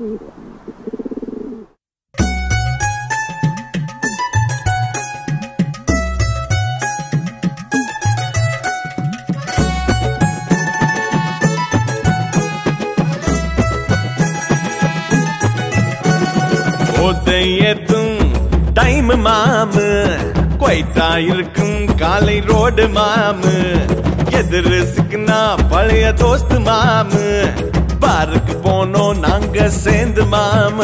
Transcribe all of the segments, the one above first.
உதயத்தும் time மாமு Qaeda இருக்கும் காலை ரோடு மாமு. எதிர் சிக்கனா பழைய தோஸ்து மாமு. காருக்கு போனோம் நாங்க சேர்ந்து மாம.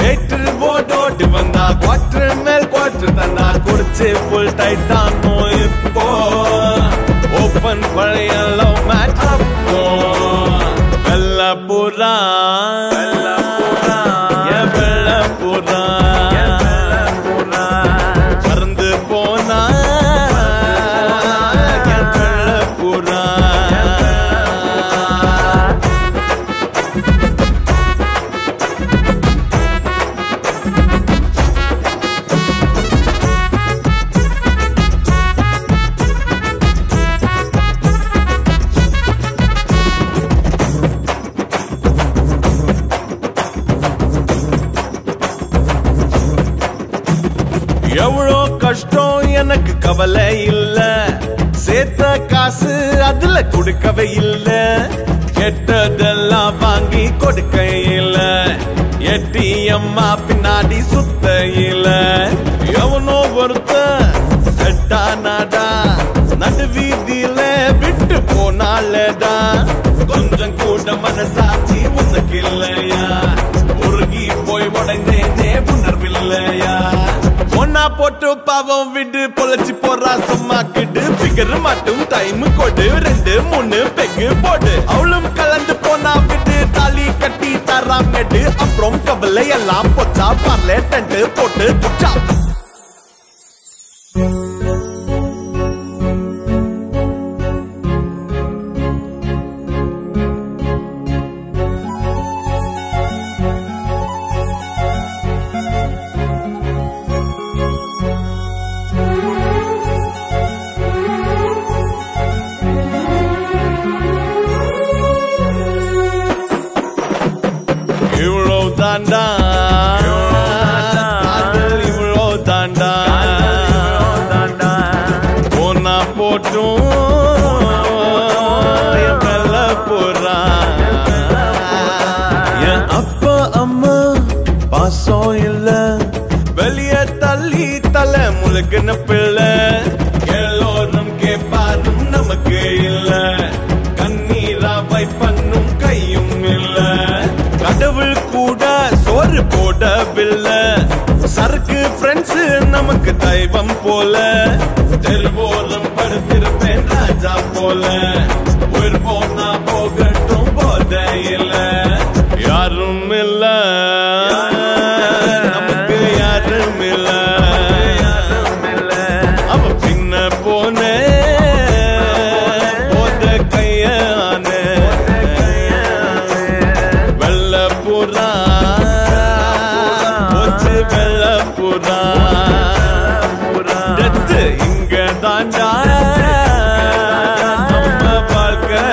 வேற்று போட்டோட்டு வந்தா குவாட்டர் மேல் குவாட்டர் தந்தா குடிச்சு புல் டைட்டானோ இப்போ ஓப்பன் பழைய எவ்வளோ கஷ்டம் எனக்கு கவலை இல்ல. சேர்த்த காசு அதுல கொடுக்கவே இல்ல. கெட்டதெல்லாம் வாங்கி கொடுக்க இல்ல. ஏடிஎம்மா பின்னாடி சுத்த இல்ல. எவனோ ஒருத்த செட்டானாடா நடு வீதியில விட்டு போனாலடா கொஞ்சம் கூட மனசாட்சி உனக்கு இல்லையா? உருகி போய் உடைந்தேனே உணர்வில்லையா? போட்டு பாவம் விடு பொழைச்சி போறா சும்மா கிடு. பிகர் மட்டும் டைம் கொடு ரெண்டு மூணு பெக்கு போடு. அவளும் கலந்து போனா விடு தாலி கட்டி தராம் நெடு அப்புறம் கவலை எல்லாம் போச்சா பார்ல டென்ட் போட்டு துச்சா தாண்டா. காதல் இவ்வளோ தாண்டா. போனா போட்டும். மேல போறா. என் அப்பா அம்மா பாசம் இல்ல. வெளிய தள்ளி தலை முழுகின பிள்ளை. சோறு போடவில்லை. சரக்கு ஃப்ரெண்ட்ஸ் நமக்கு தெய்வம் போல. தெருவோரம் படுத்திருப்பேன் ராஜா போல. ஒரு போனா டெத்து இங்க தாண்டா நம்ம வாழ்க்கை.